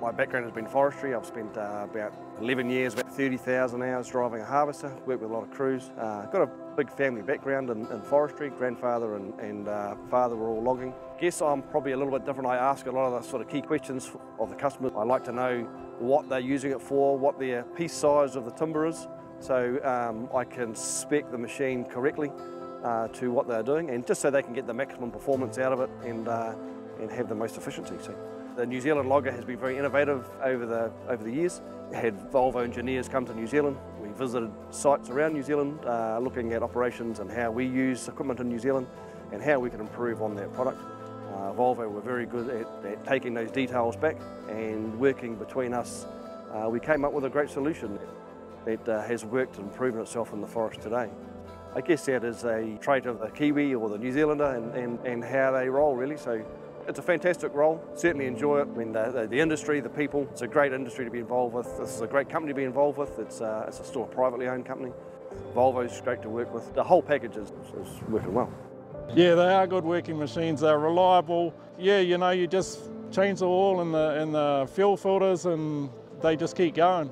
My background has been forestry. I've spent uh, about 11 years, about 30,000 hours driving a harvester, worked with a lot of crews. Uh, got a big family background in, in forestry. Grandfather and, and uh, father were all logging. Guess I'm probably a little bit different. I ask a lot of the sort of key questions of the customers. I like to know what they're using it for, what their piece size of the timber is, so um, I can spec the machine correctly uh, to what they're doing, and just so they can get the maximum performance out of it and, uh, and have the most efficiency. So the New Zealand logger has been very innovative over the, over the years. Had Volvo engineers come to New Zealand. We visited sites around New Zealand uh, looking at operations and how we use equipment in New Zealand and how we can improve on that product. Uh, Volvo were very good at, at, taking those details back and working between us. Uh, we came up with a great solution that uh, has worked and proven itself in the forest today. I guess that is a trait of the Kiwi or the New Zealander and, and, and how they roll really. So it's a fantastic role, certainly enjoy it. I mean, the, the, the, industry, the people, it's a great industry to be involved with. This is a great company to be involved with. It's, uh, it's a still a privately owned company. Volvo's great to work with. The whole package is, is working well. Yeah, they are good working machines. They're reliable. Yeah, you know, you just change the oil and the, in the fuel filters and they just keep going.